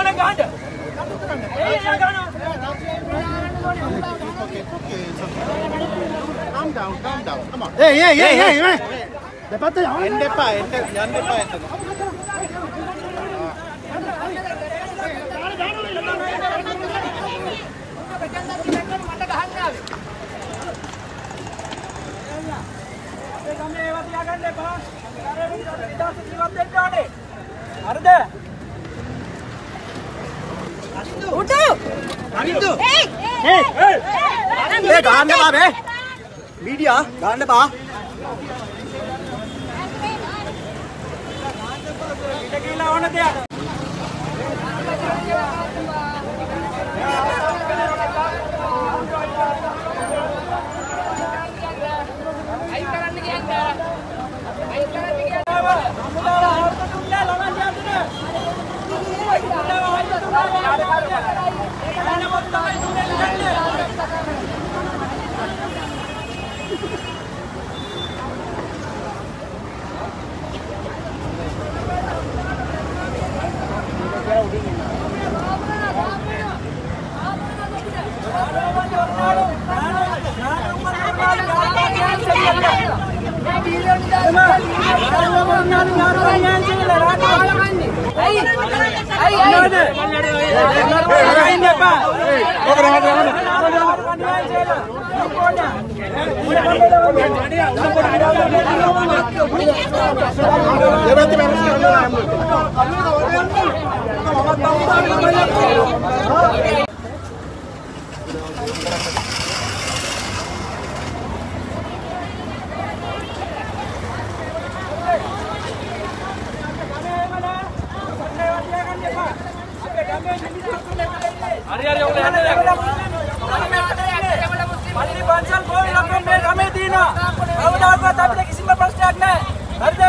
ඕනේ ගහන්න. ඒ එයා ගහනවා. Calm down, calm down. Come on. Hey, hey, hey, hey, hey. දෙපැත්ත යන්න. එන්න එපා, එන්න යන්න එපා එතන. ඒ ගමේ ඒවා තියාගන්න එපා. අර විදාස ජීවත් වෙන්න ඕනේ. හරිද? උඩු අනිද්දු. ඒ Hey. ඒ ගාන්න එපා බේ. මීඩියා ගාන්න එපා. ඊට කියලා ඕන දෙයක්. දෙපැත්ත මැරෙන්න යන්න හරි හරි ඔයගොල්ලෝ යන්න පල්ලි පන්සල් කෝවිල අපේ මේ ගමේ තියෙනවා. කවදාකවත් අපිට කිසිම ප්‍රශ්නයක් නැහැ. හරිද?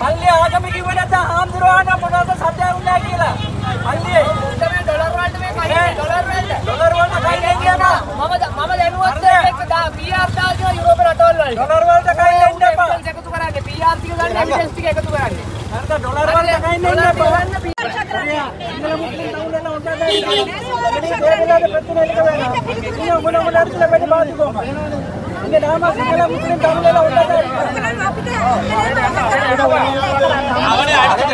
පල්ලි ආගම කිව්වේ නැත්නම් හාමුදුරුවෝ මොනවද සත්‍යයක් නැහැ කියලා. පල්ලියේ ඩොලර් වලට මේ කයින් ඩොලර් වලට ඩොලර් වලට කයින් කියනවා. මම ද- මම දැනුවත් එක්ක දා PR දාගෙන යුරෝපේ රටවල් වලට ඩොලර් වලට කයින් එන්න එපා. එවිඩන්ස් එකතු කරන්නේ PR ටික ගන්න එවිඩන්ස් ටික එකතු කරන්නේ හරිද? ඩොලර් වලට කයින් එන්න ඩොලර් ටික එපා. ఉంటాయా ఇందులో ముస్లిం టౌన్లలో ఉంటాయా ప్రతినిధులు గుణం నడుచులో పెట్టి బాధకో இந்த நாம சிங்கள முஸ்லிம் தமிழ்ல உள்ளது அவனே அடிச்சு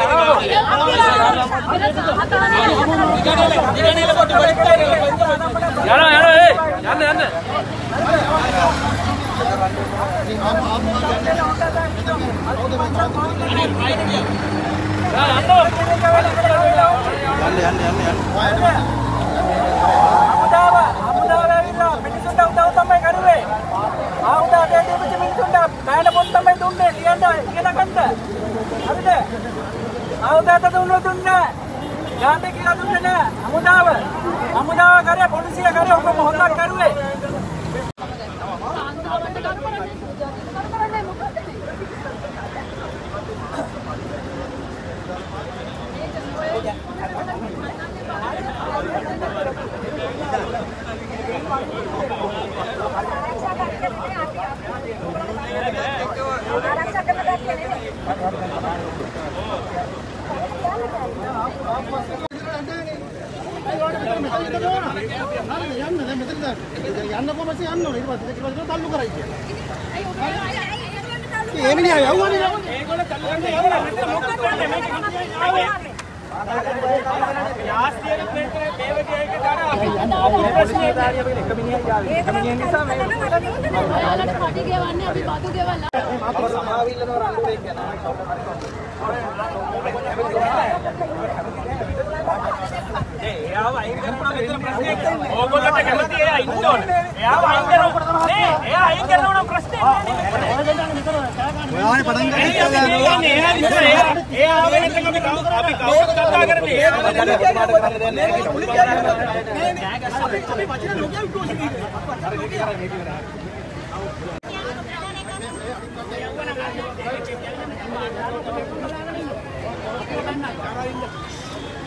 යන්න. අමුදාව අමුදාව ඇවිල්ලා මිනිසුන්ට උදව් තමයි කරුවේ. ආමුදා දෙවියන් මිනිසුන්ට බෑන පොත් තමයි දුන්නේ ලියන්න ඉගෙන ගන්න. හරිද? ආමුදාට දුන්නු දුන්නේ. ගාන්ධි කියලා දුන්නේ නෑ. අමුදාව. අමුදාව කරේ පොලිසිය කරේ ඔක්කොම හොල්ලක් කරුවේ. යන්න දැන් මෙතන යන්න කොහමද යන්න ඕනේ ඊට පස්සේ ඊට පස්සේ තල්ලු කරයි කියන්නේ. ඒ මිනිහා යවුවනේ නේද? ඒගොල්ලෝ තල්ලුන්නේ යවලා මෙතන මොකක්ද කරන්නේ මේක හිටියේ ආවේ. යාස්තියන ප්‍රේතේ දේවගේ එක දාන අපි අපේ ප්‍රශ්නේ දාරිය අපේ එක මිනිහයි ආවේ. එක මිනිහෙන් නිසා මේ ඔයාලට පඩි ගෙවන්නේ අපි බදු ගෙවලා එයාව අයින් කරනවා මෙතන ප්‍රශ්නයක්. ඕගොල්ලන්ට කැමති එයා ඉන්න ඕනේ. එයාව අයින් කරනවා. නේ එයා අයින් කරනවා නම් ප්‍රශ්නේ ඔයානේ පටන්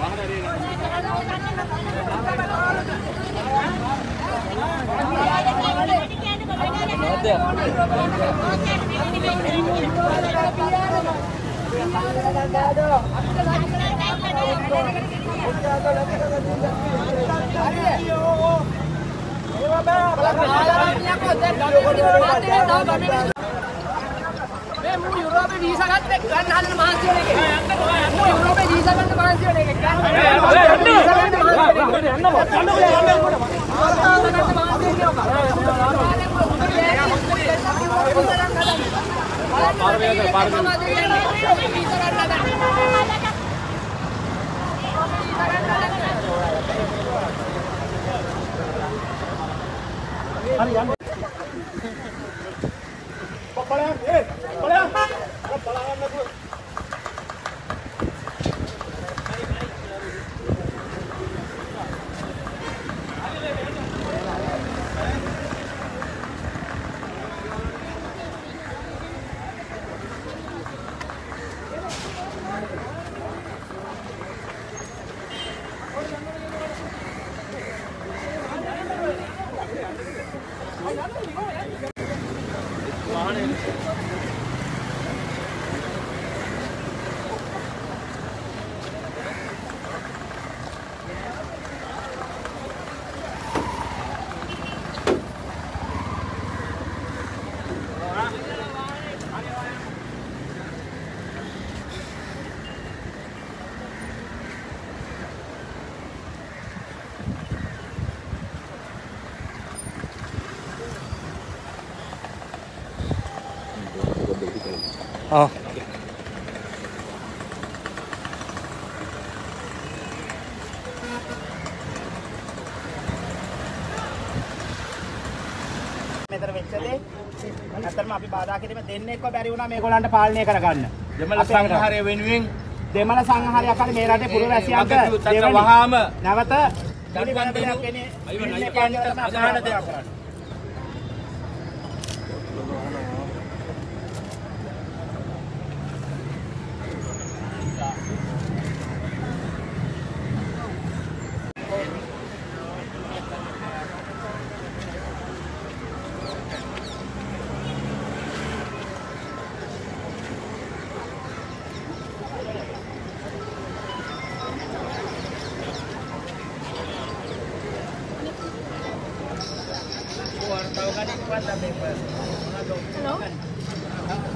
විතර එයා එයා ආවේ නැත්නම් අපි කවුද අපි කවුද කතා කරන්නේ? එයා කුරුක්කකට ගිහින් අර මොකක් හරි අපි කරන්න ආපුවා මොකේ කාරියනවා මෙතන බාධා කරලා ඊට පස්සේ මේගොල්ලෝ එන අපි වැඩ කරන්නේ. දාලා දෙන්න අපි යට දාලා හිඟා ගන්න. යට දාලා හිඟා ගන්න. මේ මූ යුරෝපේ වීසා ගත්ත ගන්න හදන මහන්සි වෙන එකේ. මූ යුරෝපේ වීසා ගන්න මහන්සි වෙන එකේ. ගන්න. වීසා ගන්න මහන්සි වෙන එකේ. යන්න බෝ. යන්න බෝ. යන්න බෝ. වීසා ගන්න මහන්සි වෙන පාර පාර වේද. මෙතන වෙච්ච දේ ඇත්තටම අපි බාධා කිරීම දෙන්නෙක්ව බැරි වුණා මේගොල්ලන්ට පාලනය කරගන්න. දෙමළ සංඝාරය වෙනුවෙන් දෙමළ සංඝහරයක් හරි මේ රටේ තත්ත්ව දෙවනි වහාම නැවත දඬුවම් දෙනු. අයියෝ, නෛතික අදහන දෙයක්. Hello?